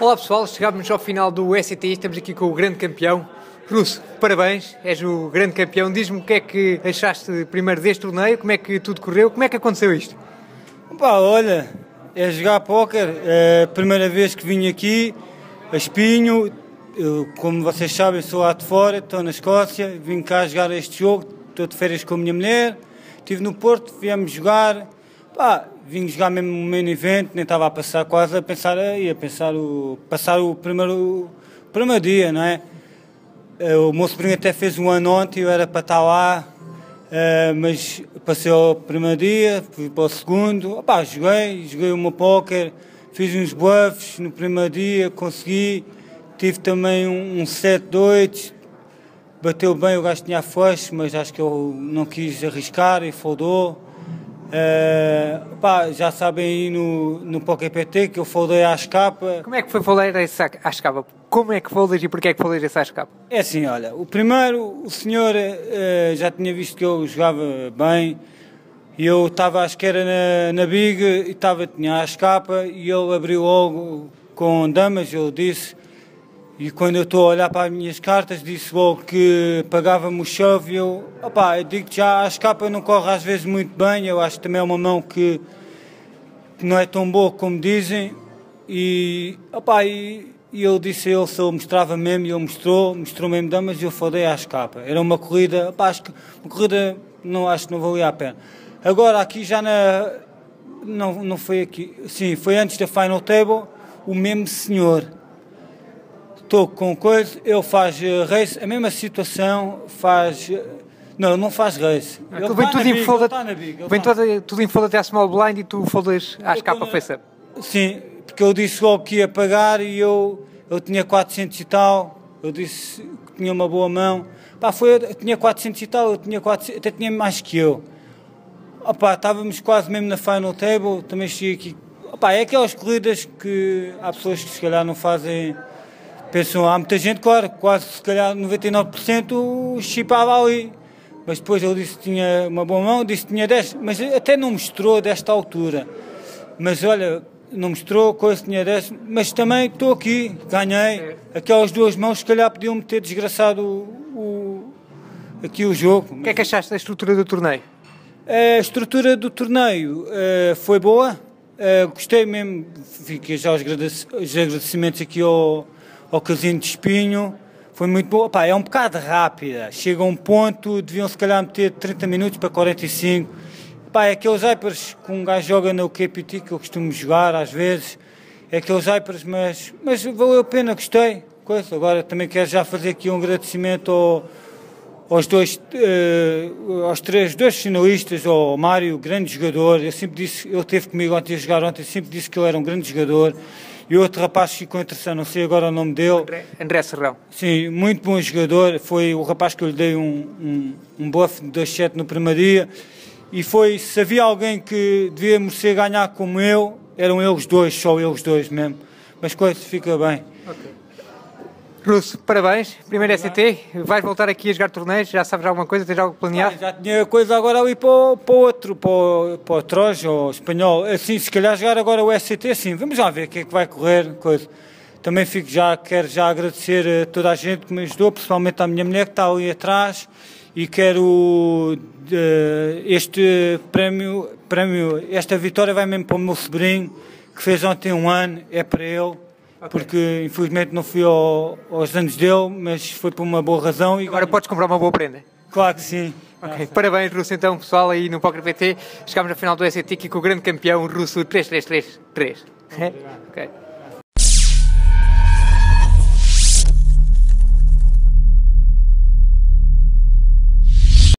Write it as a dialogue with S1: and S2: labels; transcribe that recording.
S1: Olá pessoal, chegámos ao final do ST, estamos aqui com o grande campeão. Russo, parabéns, és o grande campeão. Diz-me o que é que achaste primeiro deste torneio, como é que tudo correu, como é que aconteceu isto?
S2: Pá, olha, é jogar póquer, é a primeira vez que vim aqui, a Espinho, eu, como vocês sabem, sou lá de fora, estou na Escócia, vim cá jogar este jogo, estou de férias com a minha mulher, estive no Porto, viemos jogar, pá, vim jogar mesmo no main event, nem estava a passar quase a pensar, ia pensar o, passar o primeiro, o primeiro dia, não é? Eh, o meu sobrinho até fez um ano ontem, eu era para estar lá, uh, mas passei o primeiro dia, fui para o segundo, opá, joguei, joguei o meu póquer, fiz uns bluffs no primeiro dia, consegui, tive também um, um 7-2, bateu bem, o gajo tinha flush, mas acho que eu não quis arriscar e foldou. Uh, pá, já sabem aí no, no Poké PT que eu foldei à escapa.
S1: Como é que foi foldar à escapa? Como é que foldas e porquê é que foldas essa escapa?
S2: É assim, olha, o primeiro, o senhor uh, já tinha visto que eu jogava bem e eu estava, acho que era na, na Big e estava, tinha a escapa e ele abriu logo com damas, eu disse e quando eu estou a olhar para as minhas cartas, disse logo que pagava-me o chove. Eu, opá, eu digo já, a escapa não corre às vezes muito bem. Eu acho que também é uma mão que, que não é tão boa como dizem. E, opá, e, e eu disse a ele se ele mostrava mesmo, e ele mostrou, mostrou mesmo damas e eu fodei à escapa. Era uma corrida, opá, acho que uma corrida não, acho que não valia a pena. Agora, aqui já na. Não, não foi aqui, sim, foi antes da Final Table, o mesmo senhor estou com coisa, ele faz uh, race, a mesma situação, faz. Uh, não, não faz race.
S1: Ah, ele vem tudo em folda, vem todo, tudo em folda até a small blind e tu foldas à escapa face
S2: Sim, porque eu disse logo que ia pagar e eu, eu tinha 400 e tal, eu disse que tinha uma boa mão. Pá, foi, eu tinha 400 e tal, eu tinha 400, até tinha mais que eu. Opa, estávamos quase mesmo na final table, também cheguei aqui. Opa, é aquelas corridas que há pessoas que se calhar não fazem Pensam, há muita gente, claro, quase se calhar 99% chipava ali. Mas depois ele disse que tinha uma boa mão, disse que tinha 10, mas até não mostrou desta altura. Mas olha, não mostrou, coisa tinha 10, mas também estou aqui, ganhei. Aquelas duas mãos, se calhar podiam-me ter desgraçado o, o, aqui o jogo.
S1: O que é que achaste da estrutura do torneio?
S2: A estrutura do torneio uh, foi boa, uh, gostei mesmo, fiquei já os agradecimentos aqui ao ao casino de espinho. Foi muito boa. Pá, é um bocado rápida. Chega a um ponto, deviam se calhar meter 30 minutos para 45. Pá, é aqueles hypers que um gajo joga no KPT que eu costumo jogar às vezes. É aqueles hypers, mas, mas valeu a pena, gostei. Coisa. Agora também quero já fazer aqui um agradecimento ao, aos dois, uh, aos três, dois finalistas, ao Mário, grande jogador. Eu sempre disse, ele teve comigo ontem a jogar ontem, sempre disse que ele era um grande jogador. E outro rapaz que ficou interessante, não sei agora o nome dele.
S1: André, André Serrão.
S2: Sim, muito bom jogador. Foi o rapaz que eu lhe dei um, um, um buff de 2-7 no primeiro dia. E foi, se havia alguém que devia merecer ganhar como eu, eram eles dois, só eles dois mesmo. Mas coisa, fica bem. Okay.
S1: Russo, parabéns. Primeiro ST. Vais voltar aqui a jogar torneios? Já sabes alguma coisa? Tens algo planeado?
S2: Ah, já tinha coisa agora ali para, para outro, para o, para o Troja ou Espanhol. Assim, se calhar jogar agora o ST, sim. Vamos já ver o que é que vai correr. Coisa. Também fico já, quero já agradecer a toda a gente que me ajudou, principalmente à minha mulher que está ali atrás. E quero uh, este prémio, prémio, esta vitória vai mesmo para o meu sobrinho, que fez ontem um ano, é para ele Okay. Porque infelizmente não fui ao, aos anos dele, mas foi por uma boa razão.
S1: E agora podes comprar uma boa prenda.
S2: Claro que sim.
S1: Okay. Parabéns, Russo, então, pessoal, aí no Poker PT. Chegámos ao final do SAT aqui com o grande campeão russo 3333. É? Ok.